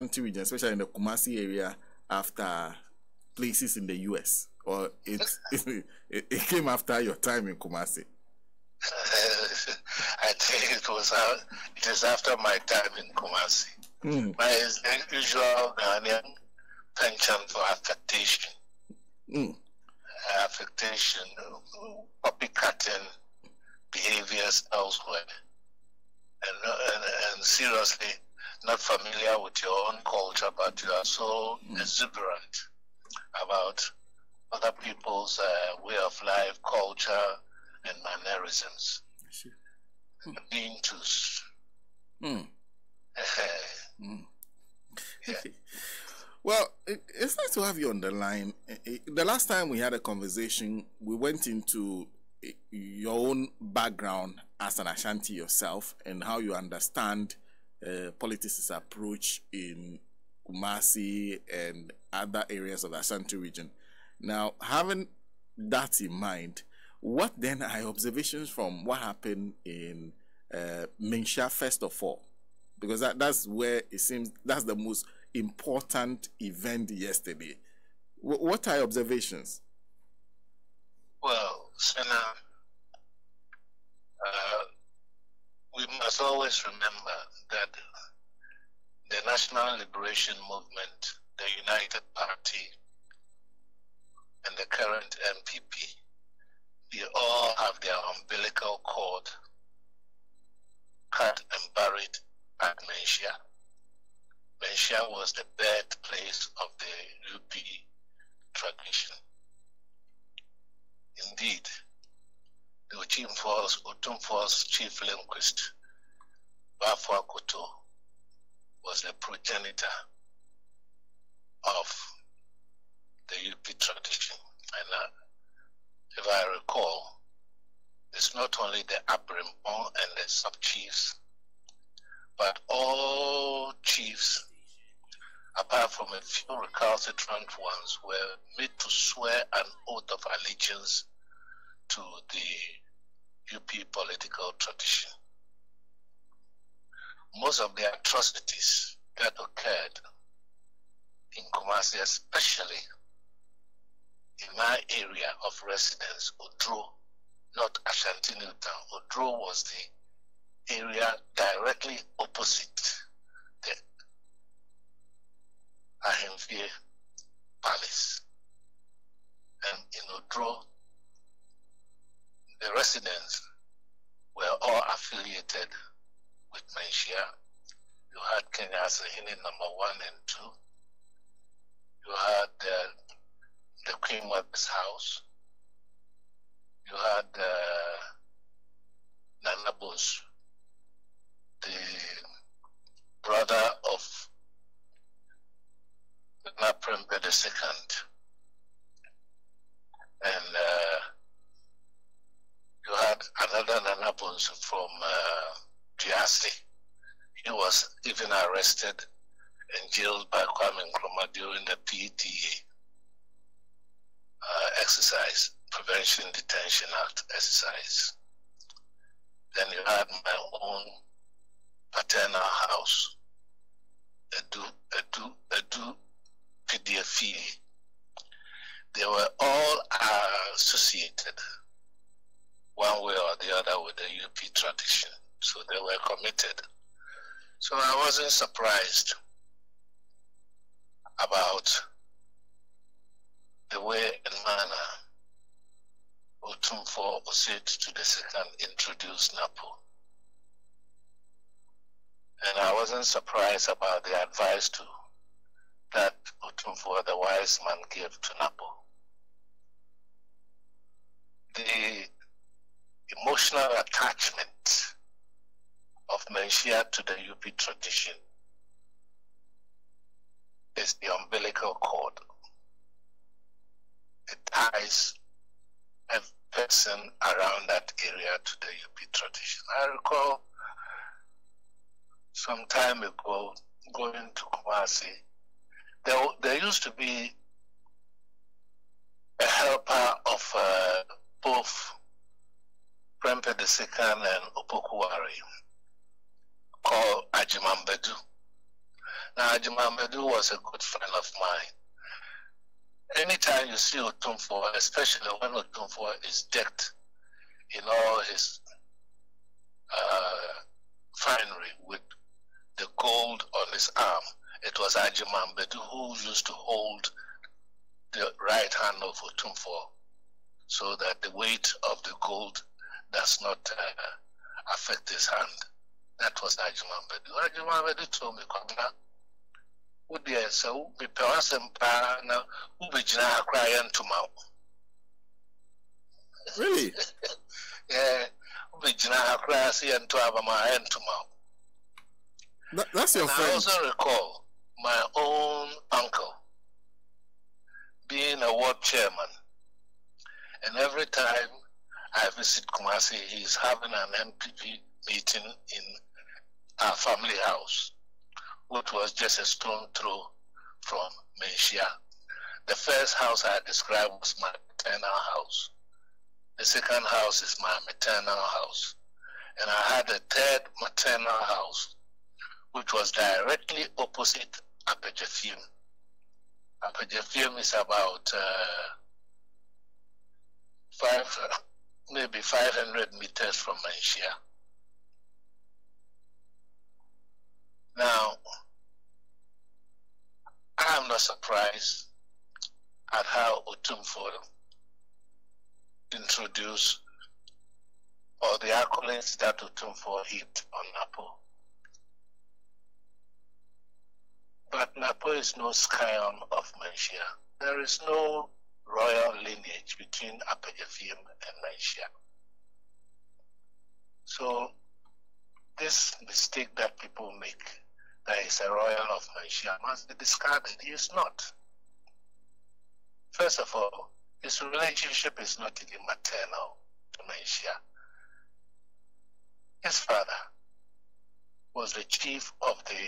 Region, especially in the Kumasi area, after places in the US, or it it, it came after your time in Kumasi? I think it was uh, it is after my time in Kumasi. Mm. My usual Ghanaian penchant for affectation. Mm. Affectation, copycatting behaviors elsewhere. And, and, and, seriously, not familiar with your own culture, but you are so mm. exuberant about other people's uh, way of life, culture, and mannerisms. Mm. Being to. Mm. mm. Yeah. Well, it's nice to have you on the line. The last time we had a conversation, we went into your own background as an Ashanti yourself and how you understand uh, politics' approach in Kumasi and other areas of the Ashanti region. Now, having that in mind, what then are observations from what happened in uh, Manhyia first of all? Because that, that's where it seems that's the most important event yesterday. W what are observations? Well, Senna, uh, we must always remember that the National Liberation Movement, the United Party, and the current NPP, they all have their umbilical cord cut and buried at Manhyia. Manhyia was the birthplace of the UP tradition. Indeed, the Ochimfos, Otumfuo's chief linguist, Bafuor Akoto, was the progenitor of the UP tradition. And uh, if I recall, it's not only the Abrimpon and the sub-chiefs, but all chiefs apart from a few recalcitrant ones, were made to swear an oath of allegiance to the UP political tradition. Most of the atrocities that occurred in Kumasi, especially in my area of residence, Odro, not Ashanti New Town, was the area directly opposite the Ahemfie Palace. And in Odro, the residents were all affiliated with Manhyia. You had Kenya Asahini number one and two. You had uh, the Queen Mother's house. You had uh, Nana Bush, the brother of Naprembe the second. And uh, had another Nanabons from uh, He was even arrested and jailed by Kwame Nkrumah during the PDA uh, exercise, Prevention Detention Act exercise. Then you had my own paternal house, Edu, Edu, Edu PDF. They were all associated one way or the other with the UP tradition. So they were committed. So I wasn't surprised about the way and manner Otumfuo Osei-Tutu II introduced NAPO. And I wasn't surprised about the advice to that Otumfuo, the wise man, gave to Napo. The emotional attachment of Manhyia to the UP tradition is the umbilical cord. It ties a person around that area to the UP tradition. I recall some time ago going to Kumasi there, there used to be a helper of uh, both Prempeh II and Opoku Ware called Agyeman Badu. Now, Agyeman Badu was a good friend of mine. Anytime you see Otumfuo, especially when Otumfuo is decked in all his uh, finery with the gold on his arm, it was Agyeman Badu who used to hold the right hand of Otumfuo so that the weight of the gold does not uh, affect his hand. That was Agyeman Badu. Ajimambedu told me, Kwabena, wodeɛ sɛ mepɛ w'asɛm paa na wobɛgyina ha koraa yɛ ntoma wo Really? yeah, wobɛgyina ha koraa sɛ yɛ nto abama yɛ ntoma wo That, that's your and friend. I also recall my own uncle being a ward chairman. And every time I visit Kumasi, he's having an NPP meeting in our family house, which was just a stone throw from Manhyia. The first house I described was my maternal house. The second house is my maternal house. And I had a third maternal house, which was directly opposite Apejafim. Apejafim is about uh, five, maybe 500 meters from Manhyia. Now, I am not surprised at how Otumfuo introduced or the accolades that Otumfuo hit on Napo. But Napo is no scion of Manhyia. There is no royal lineage between Apejafim and Manhyia. So, this mistake that people make, that is a royal of Manhyia, must be discarded. He is not. First of all, his relationship is not even maternal to Manhyia. His father was the chief of the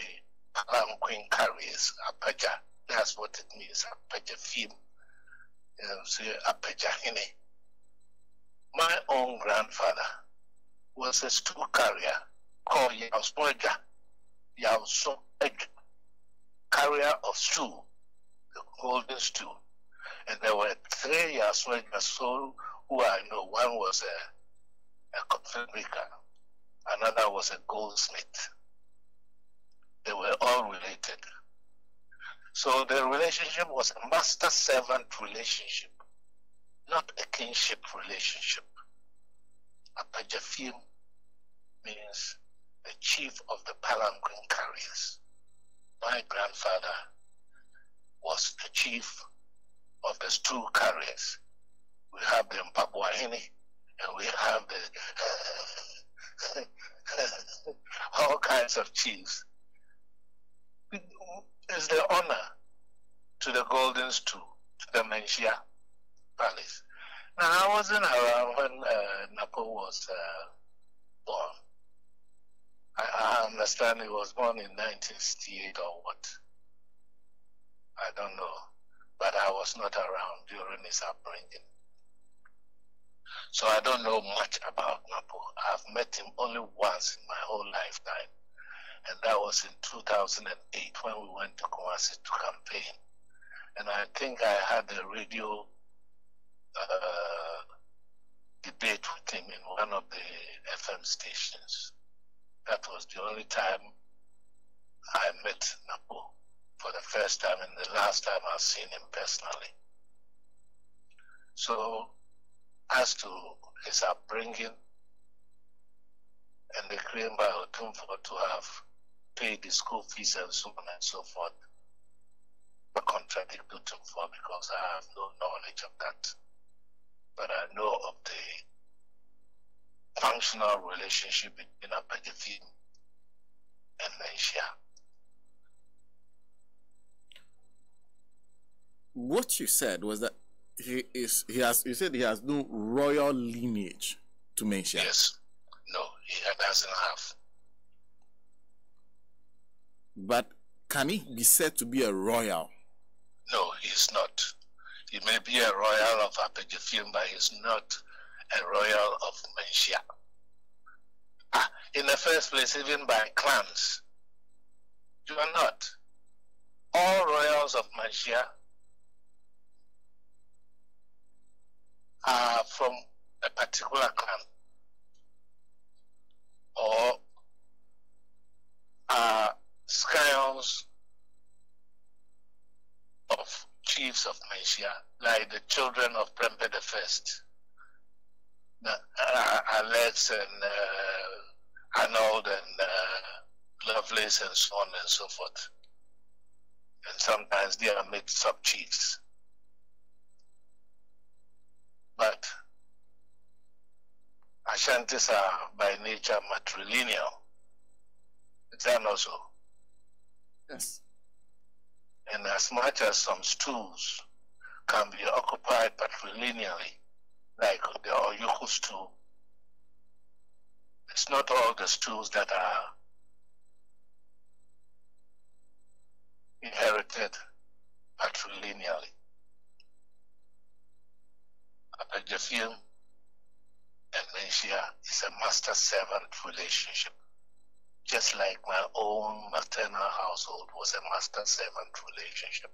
Palanquin carriers, Apaja. That's what it means, Apaja Fim. Say My own grandfather was a stool carrier called Yausmoja, Yauso carrier of stew, the golden stew. And there were three Yasmojas so who I know. One was a, a coffin maker, another was a goldsmith. They were all related. So the relationship was a master servant relationship, not a kinship relationship. Apajafim means the chief of the palanquin carriers. My grandfather was the chief of the stool carriers. We have the Mpabuahini and we have the all kinds of chiefs. It's the honor to the Golden Stool, to the Manhyia Palace. Now, I wasn't around when uh, Napo was uh, born. I, I understand he was born in 1968 or what. I don't know. But I was not around during his upbringing. So I don't know much about Napo. I've met him only once in my whole lifetime. And that was in 2008 when we went to Kumasi to campaign. And I think I had a radio uh, debate with him in one of the FM stations. That was the only time I met Napo for the first time and the last time I've seen him personally. So, as to his upbringing and the claim by Otumfuo to have paid the school fees and so on and so forth, I contradict Otumfuo because I have no knowledge of that. But I know of the functional relationship between Apajafim and Manhyia. What you said was that he is he has you said he has no royal lineage to mention. Yes. No, he doesn't have. But can he be said to be a royal? No, he's not. He may be a royal of Apejafim, but he's not a royal of Manhyia. Ah, in the first place, even by clans, you are not. All royals of Manhyia are from a particular clan or are scions of of Manhyia, like the children of Prempeh the First, uh, Alex and uh, Arnold and uh, Lovelace and so on and so forth. And sometimes they are made sub chiefs. But Ashantis are by nature matrilineal. Is that not so? Yes. And as much as some stools can be occupied patrilineally, like the Oyuku stool, it's not all the stools that are inherited patrilineally. Apegyefiem and Manhyia is a master servant relationship. Just like my own maternal household was a master servant relationship.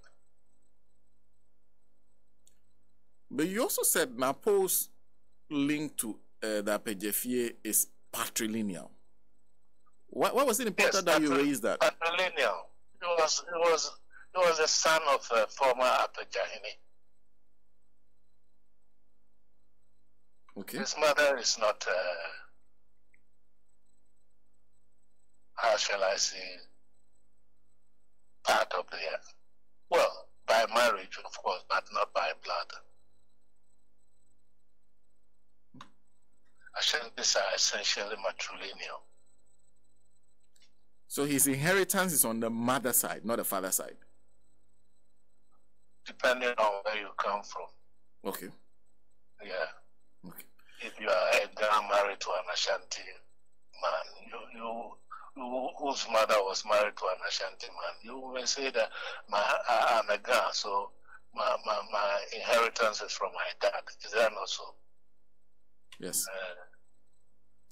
But you also said Napo's link to uh, the Apegyefie is patrilineal. Why, why was it important yes, that you raised that? Patrilineal. He was, he was, he was the son of a former Apegyahene. Okay. His mother is not, uh, how shall I say, part of the, well, by marriage, of course, but not by blood. Ashantis are essentially matrilineal. So his inheritance is on the mother side, not the father side. Depending on where you come from. Okay. Yeah. Okay. If you are a girl married to an Ashanti man, you, you whose mother was married to an Ashanti man, you may say that my, I, am a girl, so my, my, my inheritance is from my dad. Is that not so? Yes. Uh,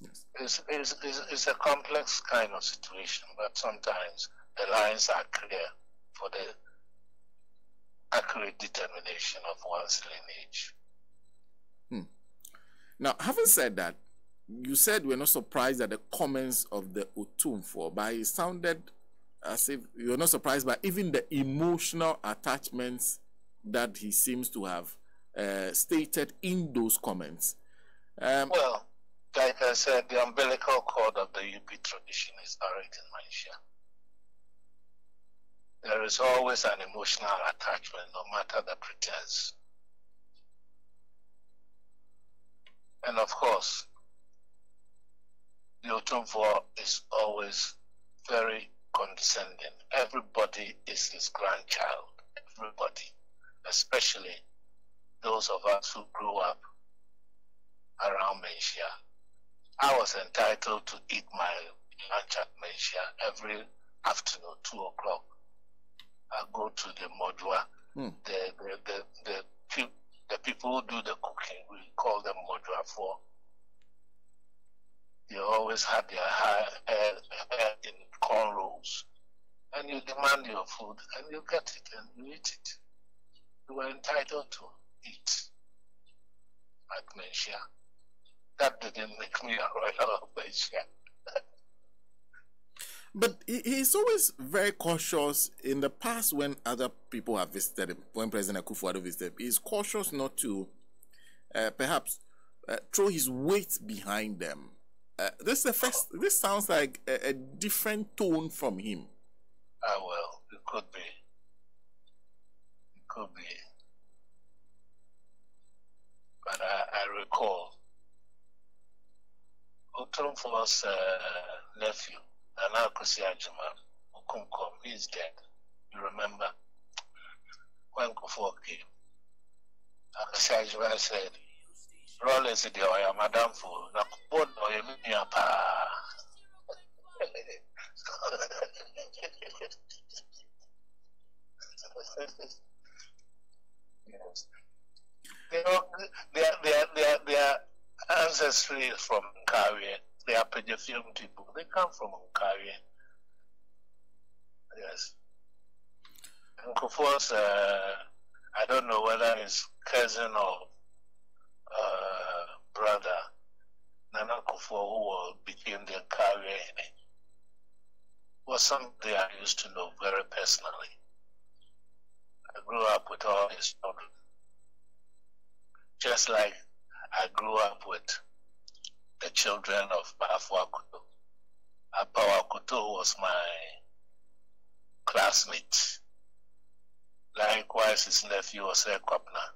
yes. It's, it's, it's, it's a complex kind of situation, but sometimes the lines are clear for the accurate determination of one's lineage. Hmm. Now, having said that, you said we're not surprised at the comments of the Otumfuo, but it sounded as if you're not surprised by even the emotional attachments that he seems to have uh, stated in those comments. Um, well, like I said, the umbilical cord of the UP tradition is buried in Manhyia. There is always an emotional attachment, no matter the pretense. And of course, the Otumfuo is always very condescending. Everybody is his grandchild. Everybody, especially those of us who grew up around Manhyia. I was entitled to eat my lunch at Manhyia every afternoon, two o'clock. I go to the Modua, hmm. the, the, the, the, the people who do the cooking, we call them Modua for. They always had their hair, hair, in cornrows. And you demand your food and you get it and you eat it. You were entitled to eat at Manhyia that didn't make me a royal of yet. But he's always very cautious. In the past, when other people have visited him, when President Akufo-Addo visited him, he's cautious not to uh, perhaps uh, throw his weight behind them. Uh, this the first. This sounds like a, a, different tone from him. Ah well, it could be. It could be. But I, I recall Otumfuo's uh, nephew, Nana Akusi Ajima, Okumkom, he's dead. You remember? When Kufuor came, Akusi Ajima said, Rawlings the Oya Madam for na kupod Oya Minya pa. yes. They are, they are, they are, they are, ancestry from Nkawie. They are Apegyefiem people. They come from Nkawie. Yes. Kufuor's, uh, I don't know whether his cousin or uh, brother, Nana Kufuor, who became their carrier in it, was somebody I used to know very personally. I grew up with all his children. Just like I grew up with the children of Bafuor Akoto. Apawa Kuto was my classmate. Likewise, his nephew was a Kwapna,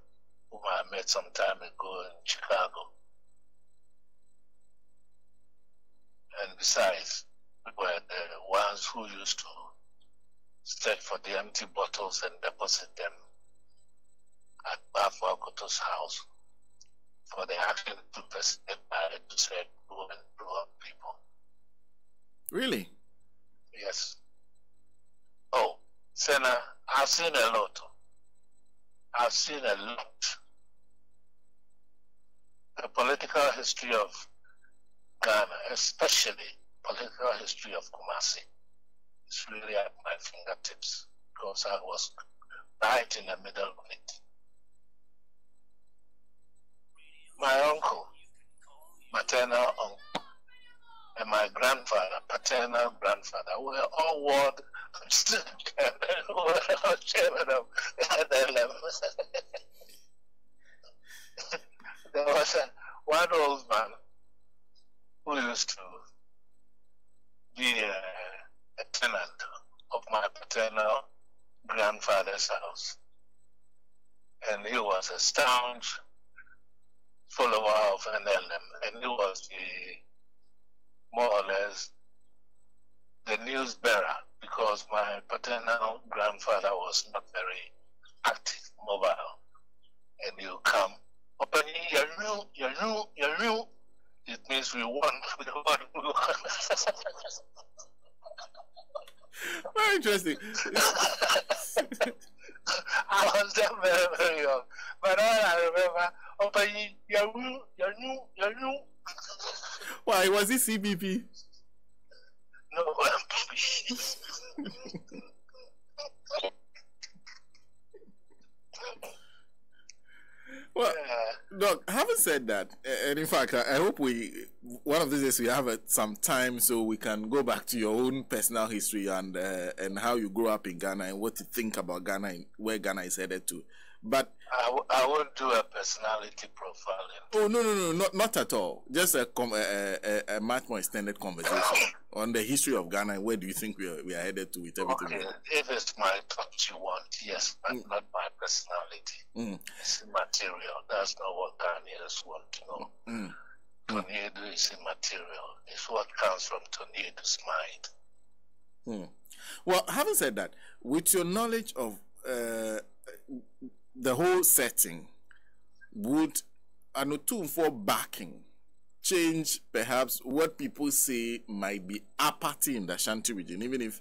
whom I met some time ago in Chicago. And besides, we were the ones who used to search for the empty bottles and deposit them at Bafuor Akoto's house for the action to present to say grow and grow up people. Really? Yes. Oh, Senna, I've seen a lot. I've seen a lot. The political history of Ghana, especially political history of Kumasi, is really at my fingertips because I was right in the middle of it. My uncle, maternal uncle, and my grandfather, paternal grandfather, were all ward chairman of there was a, one old man who used to be a, a tenant of my paternal grandfather's house. And he was a staunch follower of NLM, and he was the more or less the news bearer because my paternal grandfather was not very active, mobile. And you come, your new, your new, It means we won. We won. We won. very interesting. I was then very, very young. But all I remember, your new, your new. Why was it CBP? No, well, look, having said that, and in fact, I, hope we, one of these days, we have uh, some time so we can go back to your own personal history and uh, and how you grew up in Ghana and what you think about Ghana and where Ghana is headed to. But I, w- I won't do a personality profiling. Oh no no no not not at all. Just a com- a, a, a much more extended conversation on the history of Ghana and where do you think we are we are headed to with everything. Okay. If it's my thoughts you want, yes, but mm. not my personality. Mm. It's immaterial. That's not what Ghanaians want to know. Mm. Tony Aidoo is immaterial. It's what comes from Tony Aidoo's mind. Mm. Well, having said that, with your knowledge of uh, the whole setting would an for backing change perhaps what people say might be apathy in the Ashanti region, even if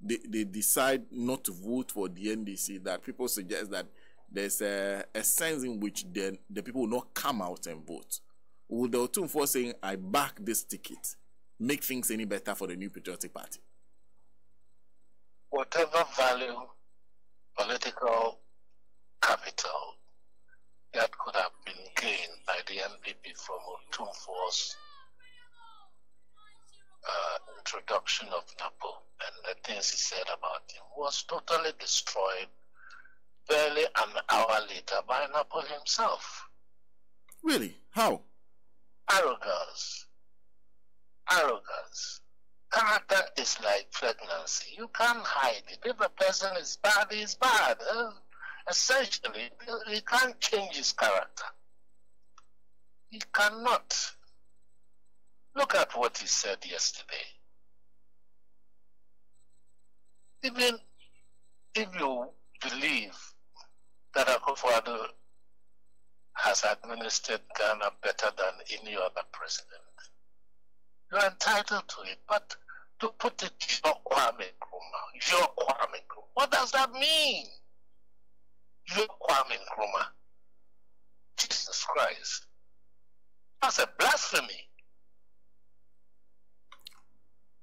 they, they decide not to vote for the NDC, that people suggest that there's a, a sense in which then the people will not come out and vote. Would the for saying, I back this ticket, make things any better for the New Patriotic Party? Whatever value political capital that could have been gained by the NPP from Otumfuo's uh, introduction of NAPO and the things he said about him was totally destroyed barely an hour later by NAPO himself. Really? How? Arrogance. Arrogance. Character is like pregnancy. You can't hide it. If a person is bad, he's bad. Uh, essentially, he can't change his character. He cannot. Look at what he said yesterday. Even if you believe that Akufo-Addo has administered Ghana better than any other president, you're entitled to it. But to put it your Kwame Nkrumah, your Kwame Nkrumah, what does that mean? You Kwame Nkrumah. Jesus Christ. That's a blasphemy.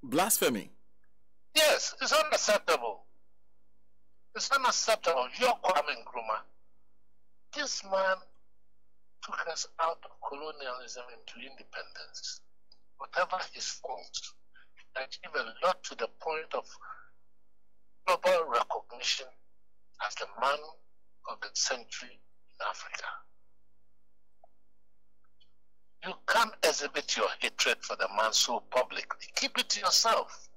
Blasphemy? Yes, it's unacceptable. It's unacceptable. You're Kwame Nkrumah. This man took us out of colonialism into independence. Whatever his faults, he achieved a lot to the point of global recognition as the man of the century in Africa. You can't exhibit your hatred for the man so publicly. Keep it to yourself,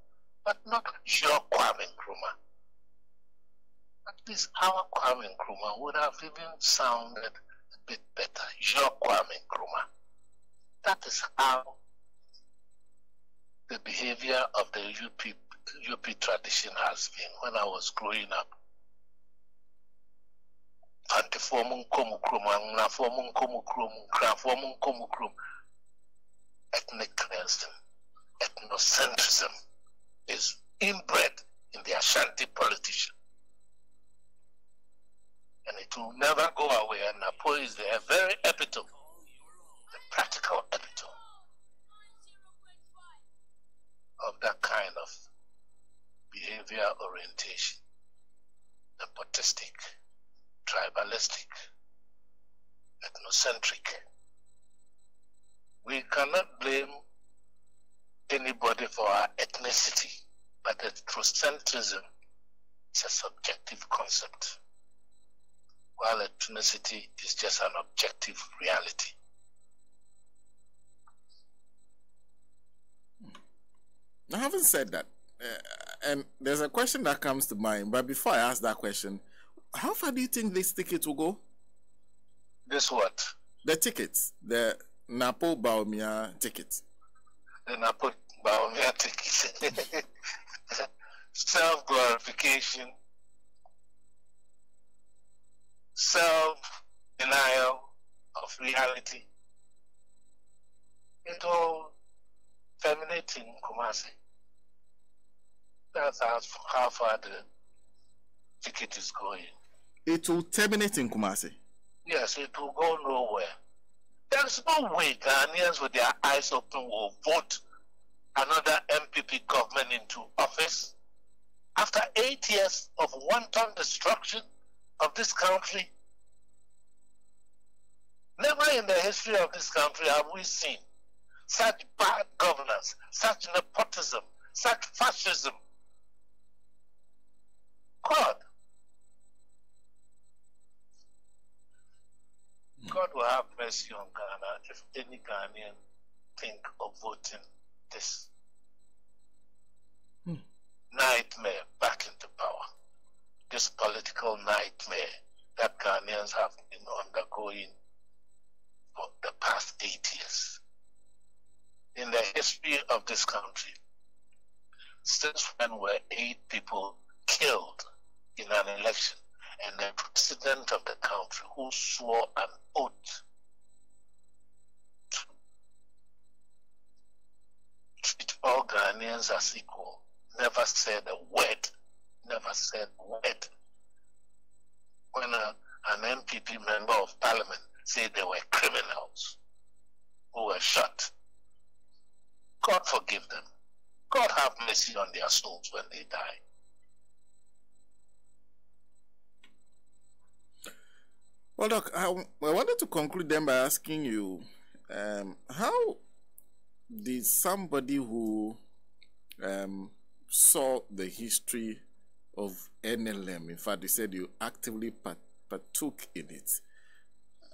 but not your Kwame Nkrumah. At least our Kwame Nkrumah would have even sounded a bit better. Your Kwame Nkrumah. That is how the behavior of the UP, UP tradition has been when I was growing up. Antifoɔ mu nkɔ mu kurom, anwunafoɔ mu nkɔ mu kurom, nkrafoɔ. Ethnic cleansing, ethnocentrism is inbred in the Ashanti politician. And it will never go away. And Napo is the very epitome, the practical epitome of that kind of behavior orientation, tribalistic, ethnocentric. We cannot blame anybody for our ethnicity, but ethnocentrism is a subjective concept, while ethnicity is just an objective reality. I haven't said that. Uh, and there's a question that comes to mind, but before I ask that question, how far do you think this ticket will go? This what? The tickets, the Napo Bawumia ticket. The Napo Bawumia ticket. self glorification, self denial of reality. It all terminating Kumasi. That's how far the ticket is going it will terminate in Kumasi. Yes, it will go nowhere. There's no way Ghanaians with their eyes open will vote another NPP government into office after eight years of wanton destruction of this country. Never in the history of this country have we seen such bad governance, such nepotism, such fascism. God will have mercy on Ghana if any Ghanaian think of voting this hmm. nightmare back into power. This political nightmare that Ghanaians have been undergoing for the past eight years. In the history of this country, since when were eight people killed in an election and the president of the country who swore an oath treat all Ghanaians as equal, never said a word, never said a word. When a, an NPP member of parliament said they were criminals who were shot, God forgive them. God have mercy on their souls when they die. Well, Doc, I, I wanted to conclude then by asking you um, how did somebody who um, saw the history of NLM, in fact, he said you actively part, partook in it,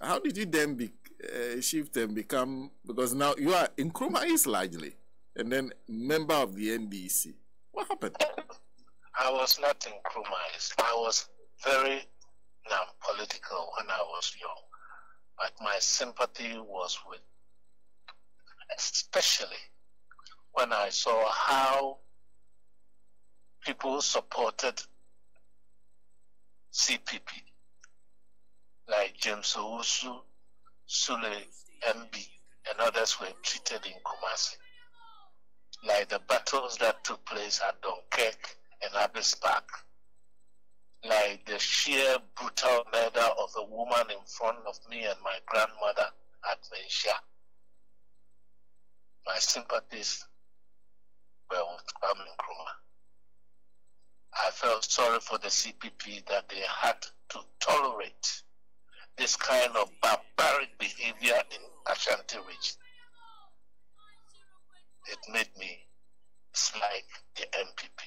how did you then be, uh, shift and become, because now you are in Nkrumahist largely, and then member of the NDC. What happened? I was not in Nkrumah I was very non-political when I was young, but my sympathy was with, especially when I saw how people supported CPP, like James Owusu, Sule MB, and others were treated in Kumasi. Like the battles that took place at Dunkirk and Abbas Park like the sheer brutal murder of a woman in front of me and my grandmother at Manhyia. My sympathies were with Kwame Nkrumah. I felt sorry for the CPP that they had to tolerate this kind of barbaric behavior in Ashanti region. It made me dislike the MPP.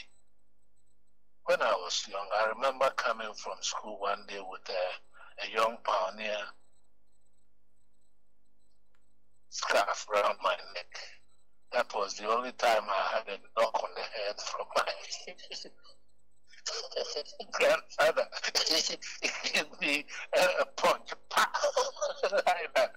When I was young, I remember coming from school one day with a, a young pioneer scarf around my neck. That was the only time I had a knock on the head from my grandfather. he gave me a, punch, like that.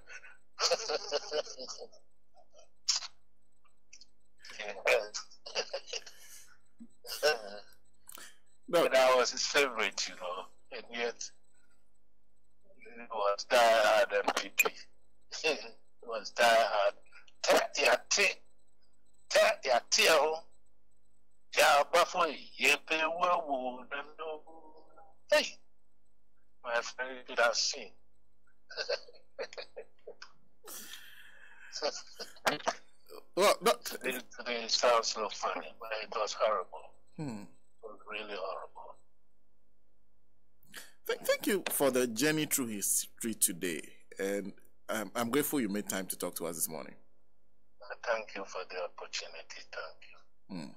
no. And I was his favorite, you know, and yet he was die hard MPP. It was die hard. Yate, oh. Yeah, before you pay well, no. Hey, my friend, did I sing? well, no. today, today sounds so funny, but it was horrible. Hmm. It was really horrible. Thank, thank you for the journey through history today, and um, I'm grateful you made time to talk to us this morning. Thank you for the opportunity. Thank you. Hmm.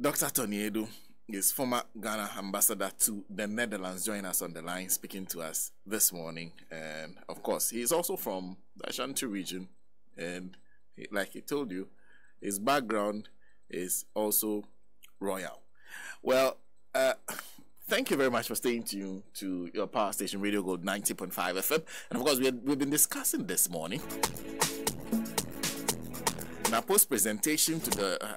Dr. Tony Aidoo is former Ghana ambassador to the Netherlands, joining us on the line, speaking to us this morning. And of course, he is also from the Ashanti region. And he, like he told you, his background is also royal. Well, uh, thank you very much for staying tuned to your power station, Radio Gold 90.5 FM. And of course, we had, we've been discussing this morning in our post presentation to the uh,